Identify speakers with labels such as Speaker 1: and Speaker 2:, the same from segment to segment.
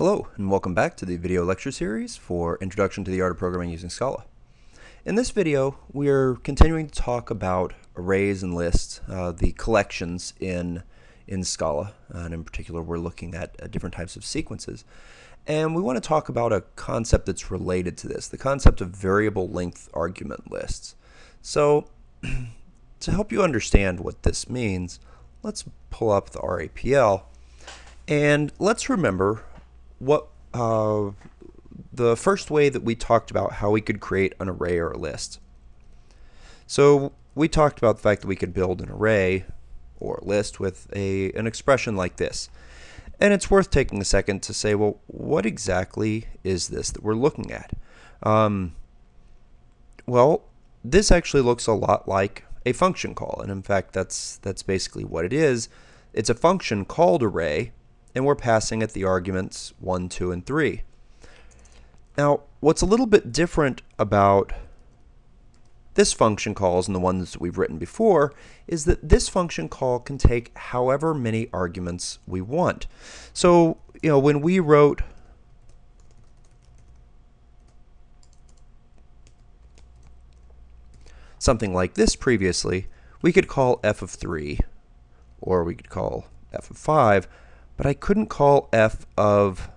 Speaker 1: Hello, and welcome back to the video lecture series for Introduction to the Art of Programming Using Scala. In this video, we are continuing to talk about arrays and lists, uh, the collections in, in Scala, and in particular we're looking at uh, different types of sequences. And we want to talk about a concept that's related to this, the concept of variable length argument lists. So, to help you understand what this means, let's pull up the REPL and let's remember what uh, the first way that we talked about how we could create an array or a list. So we talked about the fact that we could build an array or a list with a an expression like this. And it's worth taking a second to say, well, what exactly is this that we're looking at? Um, well, this actually looks a lot like a function call, and in fact, that's that's basically what it is. It's a function called array, and we're passing it the arguments 1, 2, and 3. Now, what's a little bit different about this function calls and the ones that we've written before is that this function call can take however many arguments we want. So, you know, when we wrote something like this previously, we could call f of 3 or we could call f of 5 but I couldn't call f of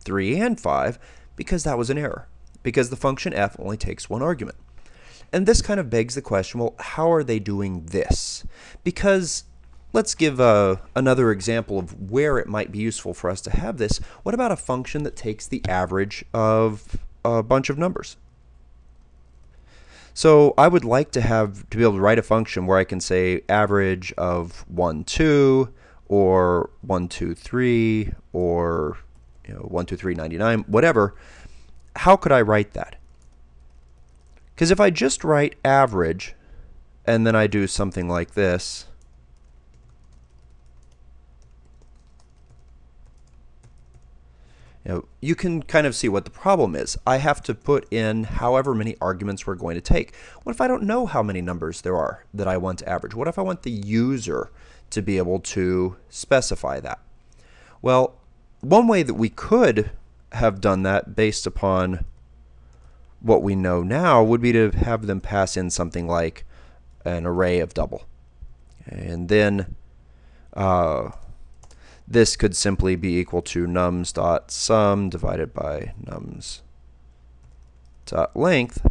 Speaker 1: 3 and 5 because that was an error, because the function f only takes one argument. And this kind of begs the question, well, how are they doing this? Because let's give uh, another example of where it might be useful for us to have this. What about a function that takes the average of a bunch of numbers? So I would like to have to be able to write a function where I can say average of 1, 2, or 123 or you know 12399 whatever how could I write that because if I just write average and then I do something like this you know, you can kind of see what the problem is. I have to put in however many arguments we're going to take. What if I don't know how many numbers there are that I want to average? What if I want the user to be able to specify that? Well, one way that we could have done that based upon what we know now would be to have them pass in something like an array of double. And then uh, this could simply be equal to nums dot sum divided by nums dot length.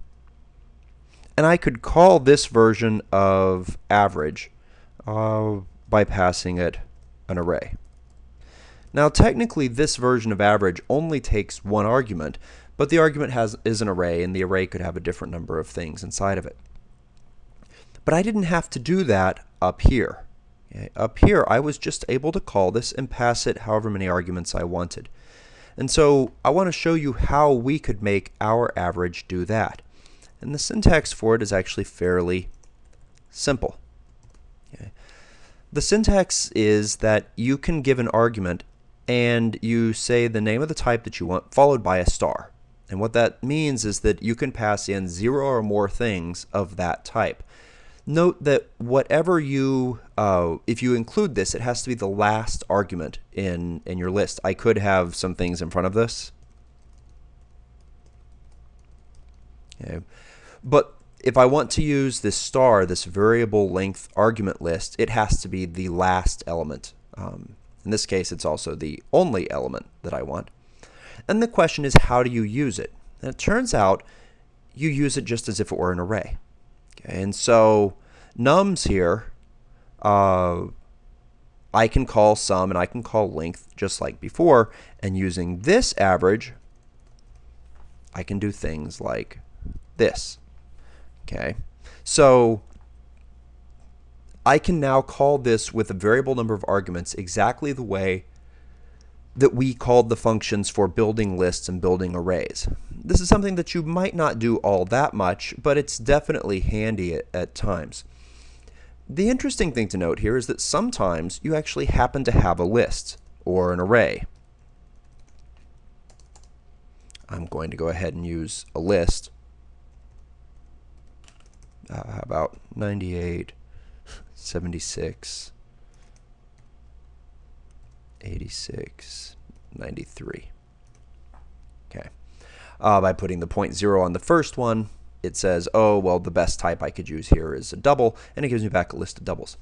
Speaker 1: And I could call this version of average uh, by passing it an array. Now technically this version of average only takes one argument, but the argument has is an array and the array could have a different number of things inside of it. But I didn't have to do that up here. Okay. Up here I was just able to call this and pass it however many arguments I wanted. And so I want to show you how we could make our average do that. And the syntax for it is actually fairly simple. Okay. The syntax is that you can give an argument and you say the name of the type that you want followed by a star. And what that means is that you can pass in zero or more things of that type. Note that whatever you, uh, if you include this, it has to be the last argument in, in your list. I could have some things in front of this. Okay. But if I want to use this star, this variable length argument list, it has to be the last element. Um, in this case, it's also the only element that I want. And the question is, how do you use it? And it turns out you use it just as if it were an array. Okay, and so nums here, uh, I can call sum and I can call length just like before. And using this average, I can do things like this. Okay, so I can now call this with a variable number of arguments exactly the way that we called the functions for building lists and building arrays. This is something that you might not do all that much, but it's definitely handy at, at times. The interesting thing to note here is that sometimes you actually happen to have a list or an array. I'm going to go ahead and use a list uh, about 98, 76, 86, 93. Okay, uh, by putting the point zero on the first one, it says, oh, well, the best type I could use here is a double, and it gives me back a list of doubles.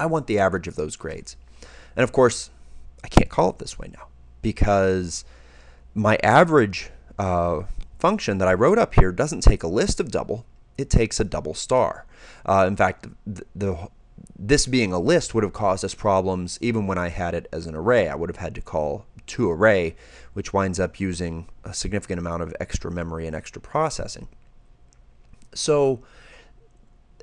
Speaker 1: I want the average of those grades. And of course, I can't call it this way now because my average uh, function that I wrote up here doesn't take a list of double, it takes a double star. Uh, in fact, the, the, this being a list would have caused us problems even when I had it as an array. I would have had to call to array, which winds up using a significant amount of extra memory and extra processing. So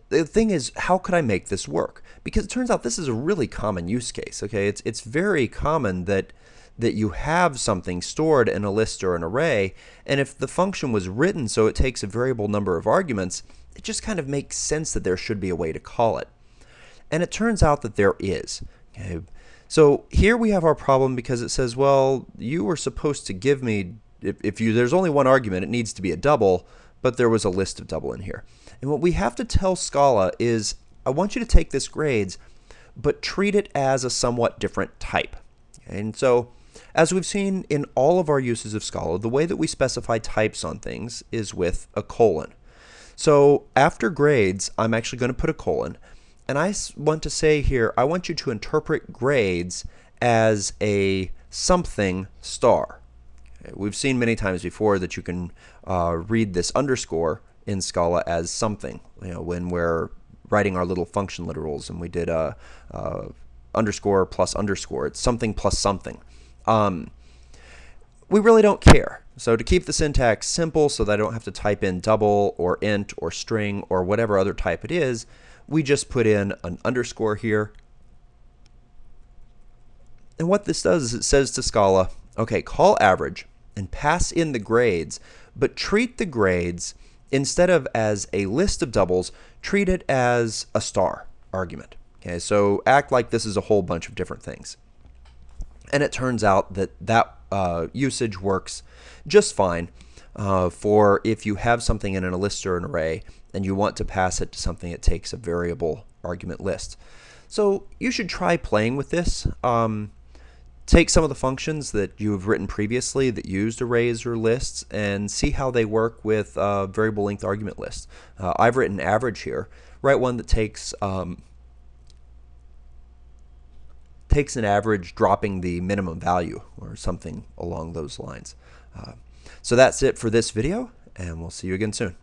Speaker 1: the thing is, how could I make this work? Because it turns out this is a really common use case. Okay, it's it's very common that that you have something stored in a list or an array, and if the function was written so it takes a variable number of arguments, it just kind of makes sense that there should be a way to call it. And it turns out that there is. Okay. So here we have our problem because it says, well, you were supposed to give me, if, if you there's only one argument, it needs to be a double, but there was a list of double in here. And what we have to tell Scala is, I want you to take this grades, but treat it as a somewhat different type. And so, as we've seen in all of our uses of Scala, the way that we specify types on things is with a colon. So after grades, I'm actually going to put a colon. And I want to say here, I want you to interpret grades as a something star. We've seen many times before that you can uh, read this underscore in Scala as something. You know, when we're writing our little function literals and we did a, a underscore plus underscore, it's something plus something. Um, we really don't care. So to keep the syntax simple so that I don't have to type in double or int or string or whatever other type it is, we just put in an underscore here. And what this does is it says to Scala, okay, call average and pass in the grades, but treat the grades instead of as a list of doubles, treat it as a star argument. Okay, so act like this is a whole bunch of different things. And it turns out that that uh, usage works just fine uh, for if you have something in a list or an array and you want to pass it to something that takes a variable argument list. So you should try playing with this. Um, take some of the functions that you have written previously that used arrays or lists and see how they work with uh, variable length argument lists. Uh, I've written average here. Write one that takes um, takes an average dropping the minimum value or something along those lines. Uh, so that's it for this video and we'll see you again soon.